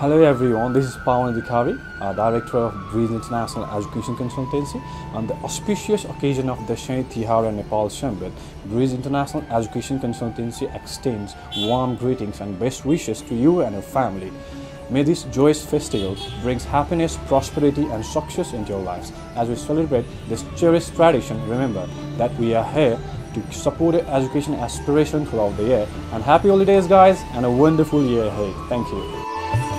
Hello everyone, this is Pawan Adhikari, uh, Director of Bridge International Education Consultancy. On the auspicious occasion of Dashain Tihar and Nepal Sambat, Bridge International Education Consultancy extends warm greetings and best wishes to you and your family. May this joyous festival brings happiness, prosperity and success into your lives. As we celebrate this cherished tradition, remember that we are here to support your education aspiration throughout the year. And happy holidays guys and a wonderful year ahead. Thank you.